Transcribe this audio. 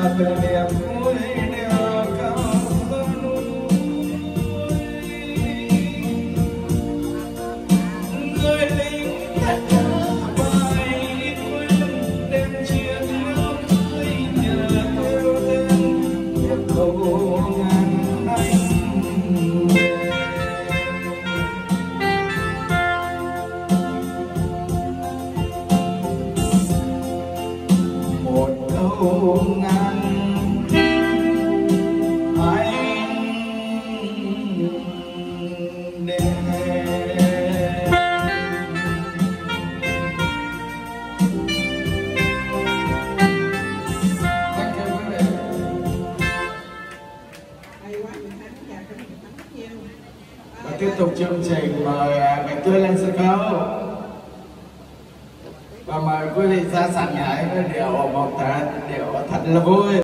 Hallelujah. Thắng nhiều Và tiếp tục chương trình mời Bạch Tươi lên sân khấu và mời quý vị ra sàn nhảy với điệu một thật điệu thật là vui.